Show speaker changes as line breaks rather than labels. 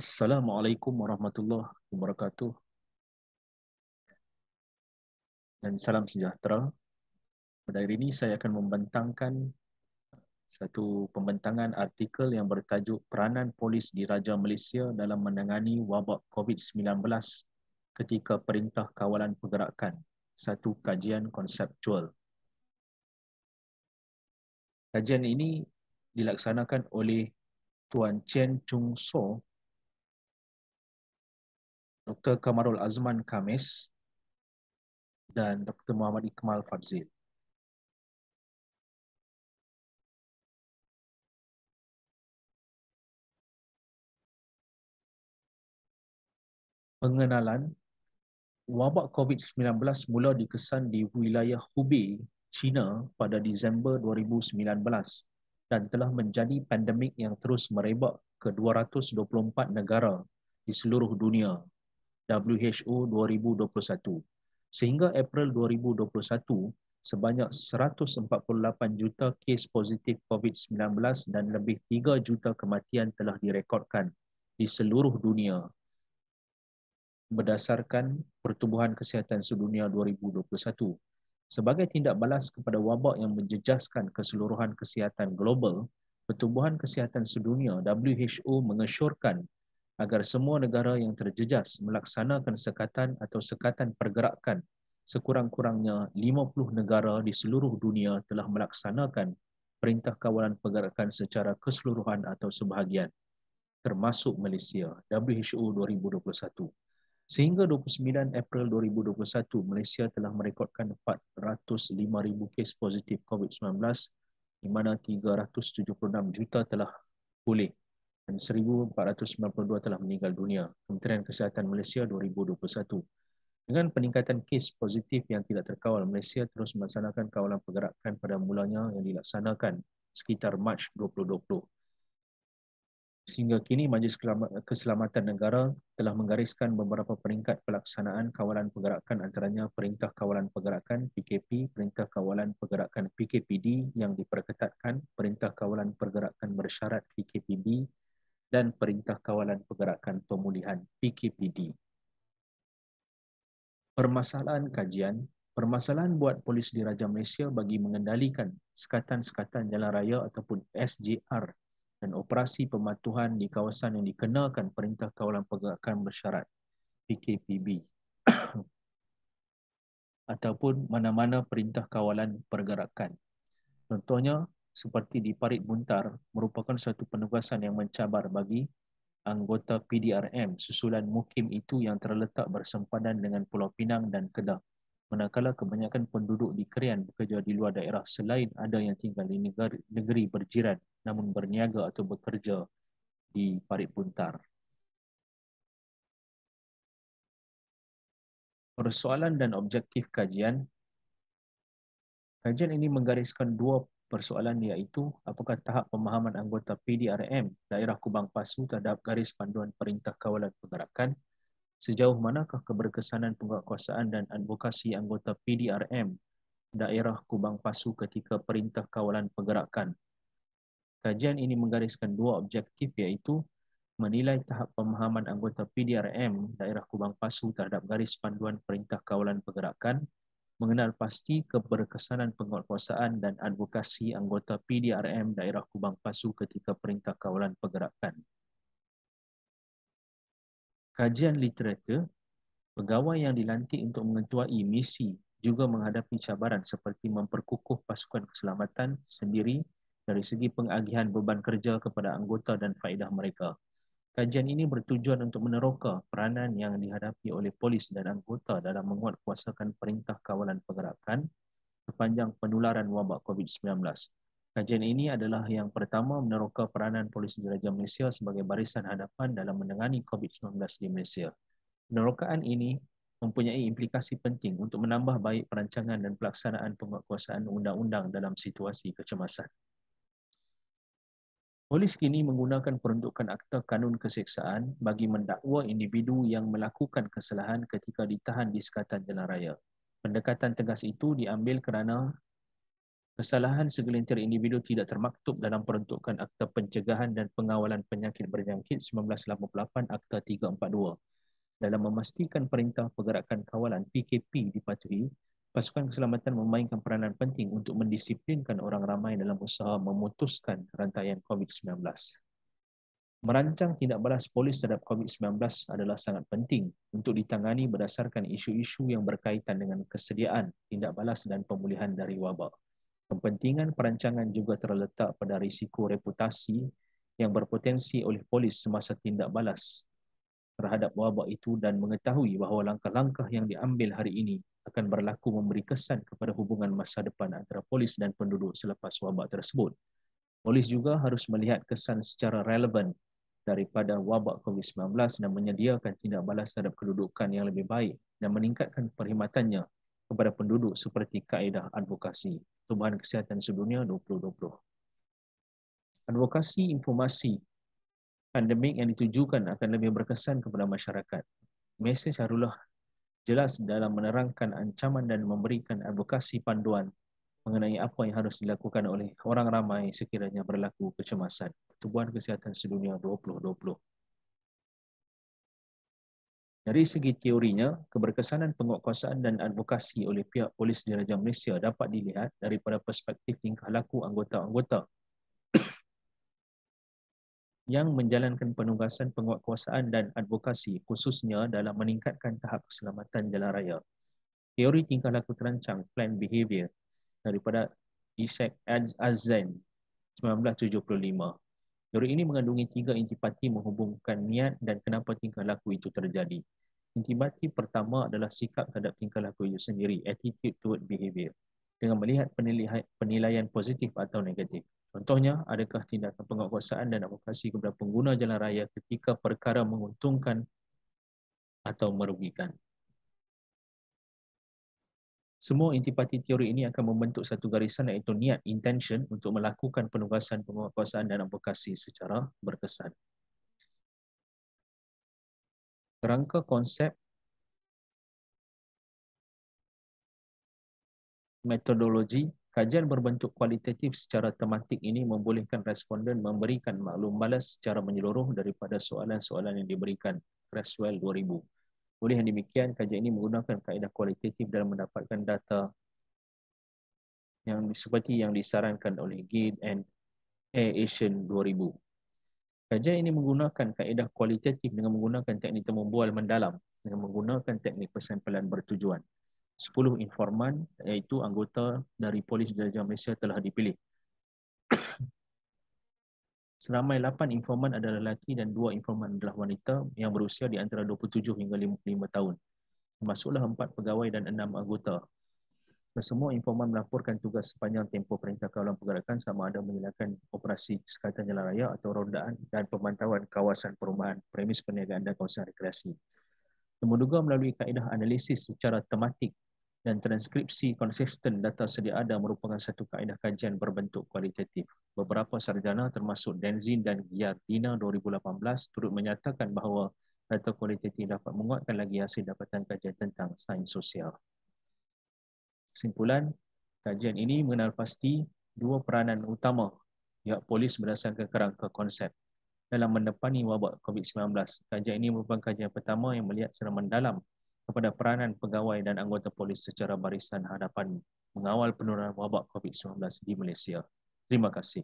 Assalamualaikum warahmatullahi wabarakatuh dan salam sejahtera. Pada hari ini saya akan membentangkan satu pembentangan artikel yang bertajuk Peranan Polis di Raja Malaysia dalam menangani wabak COVID-19 ketika Perintah Kawalan Pergerakan, satu kajian konseptual. Kajian ini dilaksanakan oleh Tuan Chen Chung So Dr. Kamarul Azman Kamis dan Dr. Muhammad Ikmal Fadzil. Pengenalan wabak COVID-19 mula dikesan di wilayah Hubei, China pada Disember 2019 dan telah menjadi pandemik yang terus merebak ke 224 negara di seluruh dunia WHO 2021. Sehingga April 2021, sebanyak 148 juta kes positif COVID-19 dan lebih 3 juta kematian telah direkodkan di seluruh dunia berdasarkan Pertubuhan Kesihatan Sedunia 2021. Sebagai tindak balas kepada wabak yang menjejaskan keseluruhan kesihatan global, Pertubuhan Kesihatan Sedunia WHO mengesyorkan agar semua negara yang terjejas melaksanakan sekatan atau sekatan pergerakan sekurang-kurangnya 50 negara di seluruh dunia telah melaksanakan perintah kawalan pergerakan secara keseluruhan atau sebahagian termasuk Malaysia WHO 2021 sehingga 29 April 2021 Malaysia telah merekodkan 405,000 kes positif COVID-19 di mana 376 juta telah pulih dan 1,492 telah meninggal dunia. Kementerian Kesihatan Malaysia 2021. Dengan peningkatan kes positif yang tidak terkawal, Malaysia terus melaksanakan kawalan pergerakan pada mulanya yang dilaksanakan sekitar Mac 2020. Sehingga kini Majlis Keselamatan Negara telah menggariskan beberapa peringkat pelaksanaan kawalan pergerakan antaranya Perintah Kawalan Pergerakan PKP, Perintah Kawalan Pergerakan PKPD yang diperketatkan, Perintah Kawalan Pergerakan Bersyarat PKPB dan Perintah Kawalan Pergerakan Pemulihan PKPD. Permasalahan kajian, permasalahan buat polis di Raja Malaysia bagi mengendalikan sekatan-sekatan jalan raya ataupun SJR dan operasi pematuhan di kawasan yang dikenakan Perintah Kawalan Pergerakan Bersyarat PKPB ataupun mana-mana perintah kawalan pergerakan. Contohnya, seperti di Parit Buntar merupakan satu penugasan yang mencabar bagi anggota PDRM susulan mukim itu yang terletak bersempadan dengan Pulau Pinang dan Kedah. Manakala kebanyakan penduduk di Krian bekerja di luar daerah selain ada yang tinggal di negeri, negeri berjiran namun berniaga atau bekerja di Parit Buntar. Persoalan dan objektif kajian Kajian ini menggariskan dua persoalan iaitu apakah tahap pemahaman anggota PDRM daerah Kubang Pasu terhadap garis panduan perintah kawalan pergerakan sejauh manakah keberkesanan penguatkuasaan dan advokasi anggota PDRM daerah Kubang Pasu ketika perintah kawalan pergerakan. Kajian ini menggariskan dua objektif iaitu menilai tahap pemahaman anggota PDRM daerah Kubang Pasu terhadap garis panduan perintah kawalan pergerakan mengenal pasti keberkesanan penguatkuasaan dan advokasi anggota PDRM daerah Kubang Pasu ketika Perintah Kawalan Pergerakan. Kajian literatur, pegawai yang dilantik untuk mengetuai misi juga menghadapi cabaran seperti memperkukuh pasukan keselamatan sendiri dari segi pengagihan beban kerja kepada anggota dan faedah mereka. Kajian ini bertujuan untuk meneroka peranan yang dihadapi oleh polis dan anggota dalam menguatkuasakan perintah kawalan pergerakan sepanjang penularan wabak COVID-19. Kajian ini adalah yang pertama meneroka peranan polis di Raja Malaysia sebagai barisan hadapan dalam menangani COVID-19 di Malaysia. Penerokaan ini mempunyai implikasi penting untuk menambah baik perancangan dan pelaksanaan penguatkuasaan undang-undang dalam situasi kecemasan. Polis kini menggunakan peruntukan akta kanun keseksaan bagi mendakwa individu yang melakukan kesalahan ketika ditahan di sekatan jalan raya. Pendekatan tegas itu diambil kerana Kesalahan segelintir individu tidak termaktub dalam peruntukan Akta Pencegahan dan Pengawalan Penyakit Berjangkit 1988 Akta 342. Dalam memastikan perintah pergerakan kawalan PKP dipatuhi, pasukan keselamatan memainkan peranan penting untuk mendisiplinkan orang ramai dalam usaha memutuskan rantaian COVID-19. Merancang tindak balas polis terhadap COVID-19 adalah sangat penting untuk ditangani berdasarkan isu-isu yang berkaitan dengan kesediaan, tindak balas dan pemulihan dari wabak. Kepentingan perancangan juga terletak pada risiko reputasi yang berpotensi oleh polis semasa tindak balas terhadap wabak itu dan mengetahui bahawa langkah-langkah yang diambil hari ini akan berlaku memberi kesan kepada hubungan masa depan antara polis dan penduduk selepas wabak tersebut. Polis juga harus melihat kesan secara relevan daripada wabak COVID-19 dan menyediakan tindak balas terhadap kedudukan yang lebih baik dan meningkatkan perkhidmatannya kepada penduduk seperti kaedah advokasi. Tubuhan Kesihatan Sedunia 2020. Advokasi informasi pandemik yang ditujukan akan lebih berkesan kepada masyarakat. Mesej haruslah jelas dalam menerangkan ancaman dan memberikan advokasi panduan mengenai apa yang harus dilakukan oleh orang ramai sekiranya berlaku kecemasan. Tubuhan Kesihatan Sedunia 2020. Dari segi teorinya, keberkesanan penguatkuasaan dan advokasi oleh pihak polis diraja Malaysia dapat dilihat daripada perspektif tingkah laku anggota-anggota yang menjalankan penugasan penguatkuasaan dan advokasi khususnya dalam meningkatkan tahap keselamatan jalan raya. Teori tingkah laku terancang, plan behavior daripada Ishak Azzain 1975. Teori ini mengandungi tiga intipati menghubungkan niat dan kenapa tingkah laku itu terjadi. Intipati pertama adalah sikap terhadap tingkah laku itu sendiri, attitude toward behavior, dengan melihat penilaian, positif atau negatif. Contohnya, adakah tindakan penguatkuasaan dan advokasi kepada pengguna jalan raya ketika perkara menguntungkan atau merugikan. Semua intipati teori ini akan membentuk satu garisan iaitu niat, intention untuk melakukan penugasan penguatkuasaan dan advokasi secara berkesan. Kerangka konsep metodologi kajian berbentuk kualitatif secara tematik ini membolehkan responden memberikan maklum balas secara menyeluruh daripada soalan-soalan yang diberikan Creswell 2000. Oleh demikian, kajian ini menggunakan kaedah kualitatif dalam mendapatkan data yang seperti yang disarankan oleh Gade and Air Asian 2000. Kajian ini menggunakan kaedah kualitatif dengan menggunakan teknik temu bual mendalam dengan menggunakan teknik persampalan bertujuan. 10 informan iaitu anggota dari Polis Diraja Malaysia telah dipilih. Seramai 8 informan adalah lelaki dan 2 informan adalah wanita yang berusia di antara 27 hingga 55 tahun. Termasuklah 4 pegawai dan 6 anggota. Semua informan melaporkan tugas sepanjang tempoh perintah kawalan pergerakan sama ada menyalakan operasi sekatan jalan raya atau rondaan dan pemantauan kawasan perumahan, premis perniagaan dan kawasan rekreasi. Kemudian melalui kaedah analisis secara tematik dan transkripsi konsisten data sedia ada merupakan satu kaedah kajian berbentuk kualitatif. Beberapa sarjana termasuk Denzin dan Giardina 2018 turut menyatakan bahawa data kualitatif dapat menguatkan lagi hasil dapatan kajian tentang sains sosial. Kesimpulan, kajian ini mengenal pasti dua peranan utama pihak polis berdasarkan kerangka konsep dalam mendepani wabak COVID-19. Kajian ini merupakan kajian pertama yang melihat secara mendalam kepada peranan pegawai dan anggota polis secara barisan hadapan mengawal penurunan wabak COVID-19 di Malaysia. Terima kasih.